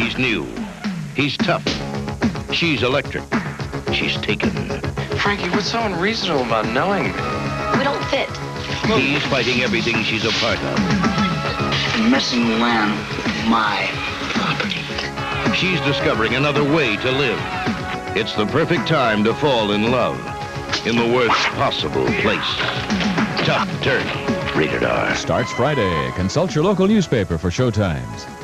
He's new. He's tough. She's electric. She's taken. Frankie, what's so unreasonable about knowing? We don't fit. He's fighting everything she's a part of. And messing land my property. She's discovering another way to live. It's the perfect time to fall in love in the worst possible place. Tuff Turf. Rated R. Starts Friday. Consult your local newspaper for showtimes.